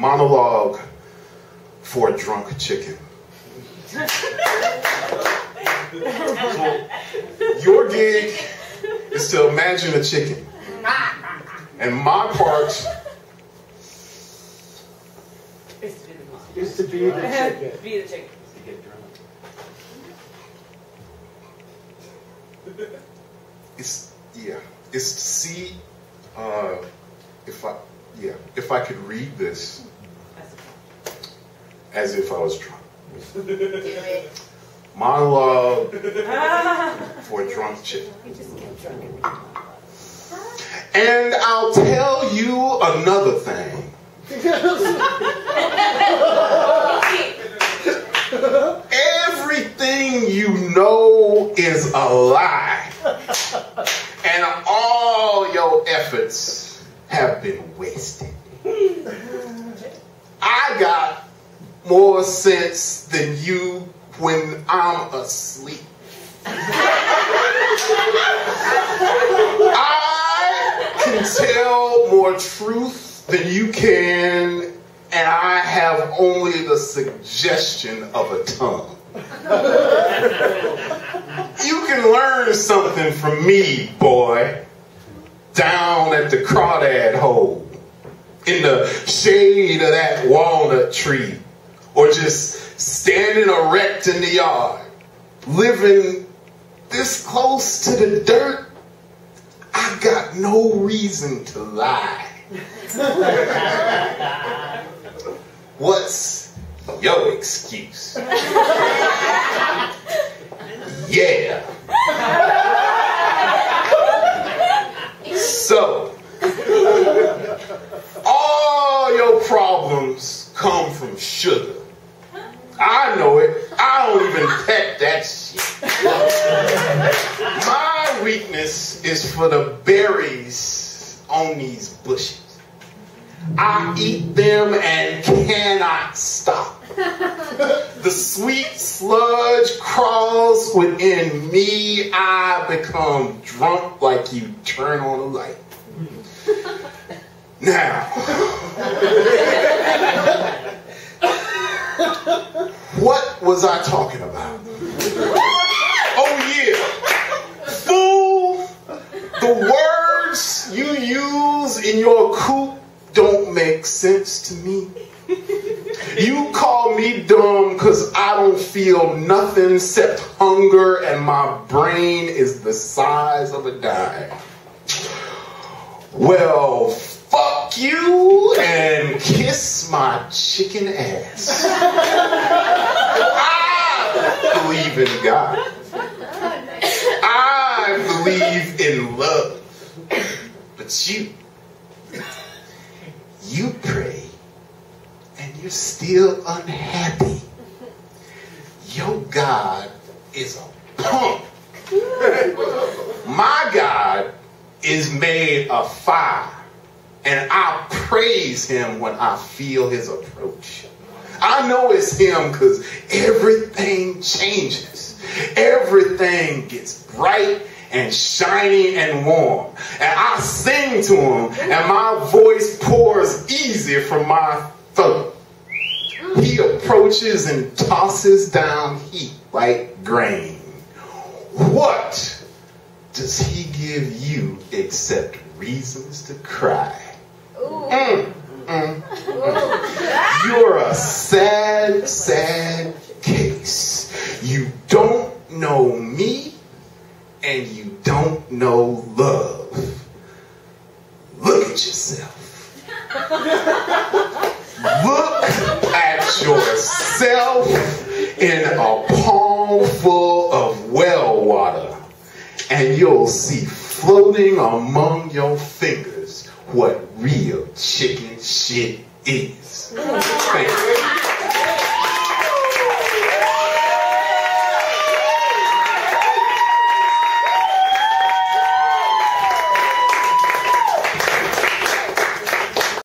monologue for a drunk chicken. Your gig is to imagine a chicken. And my part Is to be the chicken. Be the chicken. is yeah, is to see uh, if I yeah, if I could read this as if I was drunk. Do it. Monologue for a drunk chicken. You just get drunk. And I'll tell you another thing. Everything you know is a lie. And all your efforts have been wasted. I got more sense than you when I'm asleep. I can tell more truth than you can, and I have only the suggestion of a tongue. You can learn something from me, boy, down at the crawdad hole, in the shade of that walnut tree, or just standing erect in the yard, living this close to the dirt. I got no reason to lie. What's your excuse? yeah. So, all your problems come from sugar. I know it. I don't even pet that shit. My weakness is for the berries on these bushes. I eat them and cannot stop. The sweet sludge crawls within me. I become drunk like you turn on a light. Now, what was I talking about? Oh, yeah. Fool, the words you use in your coop don't make sense to me. You call me dumb because I don't feel nothing except hunger and my brain is the size of a dime. Well, fuck you and kiss my chicken ass. I believe in God. I believe in love. But you, you pray you're still unhappy. Your God is a punk. My God is made of fire, and I praise him when I feel his approach. I know it's him because everything changes. Everything gets bright and shiny and warm. And I sing to him, and my voice pours easy from my. He approaches and tosses down heat like grain. What does he give you except reasons to cry? Mm, mm, mm. You're a sad, sad case. You don't know me and you don't know love. Look at yourself. Yourself in a palm full of well water, and you'll see floating among your fingers what real chicken shit is. Thank you.